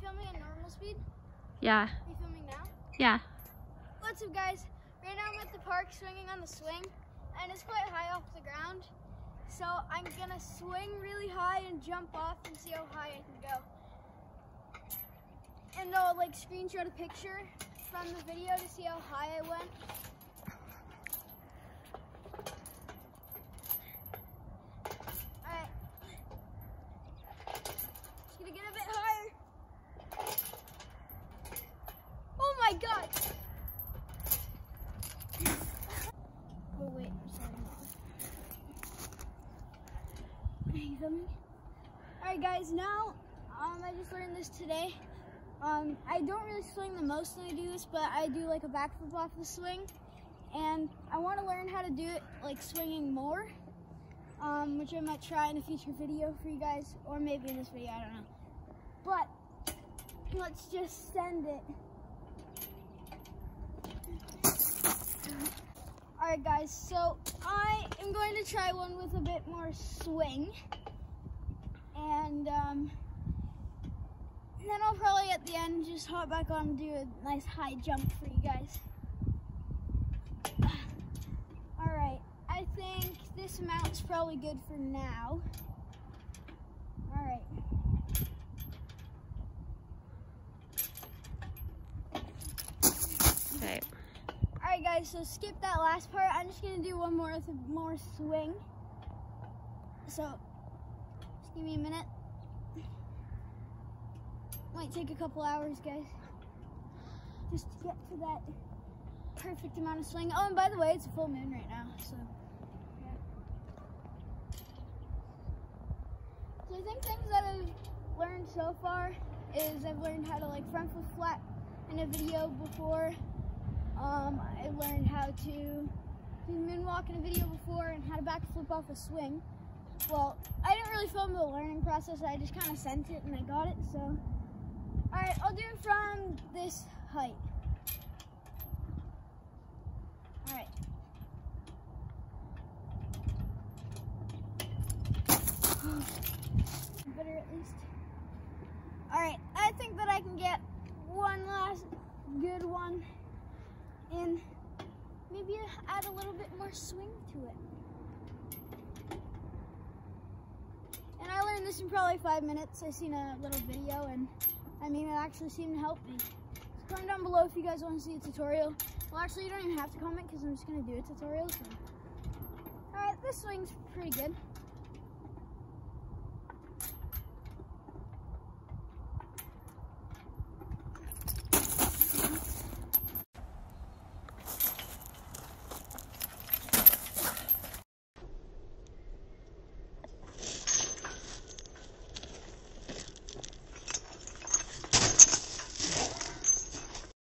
filming at normal speed? Yeah. You filming now? Yeah. What's up guys? Right now I'm at the park swinging on the swing and it's quite high off the ground. So I'm gonna swing really high and jump off and see how high I can go. And I'll like screenshot a picture from the video to see how high I went. Alright. Just gonna get a bit higher. Oh my god! Oh wait, I'm sorry. Are you Alright guys, now um, I just learned this today. Um, I don't really swing the most when I do this, but I do like a backflip off the swing. And I want to learn how to do it like swinging more, um, which I might try in a future video for you guys, or maybe in this video, I don't know. But let's just send it. Alright guys, so I am going to try one with a bit more swing. And um, then I'll probably at the end just hop back on and do a nice high jump for you guys. Alright, I think this amount's probably good for now. Alright. Okay. Alright guys, so skip that last part. I'm just gonna do one more with a more swing. So give me a minute. Might take a couple hours, guys. Just to get to that perfect amount of swing. Oh, and by the way, it's a full moon right now, so. So I think things that I've learned so far is I've learned how to like front foot flat in a video before. Um, I learned how to do moonwalk in a video before and how to backflip off a swing. Well, I didn't really film the learning process. I just kind of sent it and I got it. So, all right, I'll do it from this height. All right. Better at least. All right, I think that I can get one last good one and maybe add a little bit more swing to it. And I learned this in probably five minutes. I seen a little video and I mean it actually seemed to help me. So comment down below if you guys want to see a tutorial. Well actually you don't even have to comment because I'm just going to do a tutorial. So. Alright, this swing's pretty good.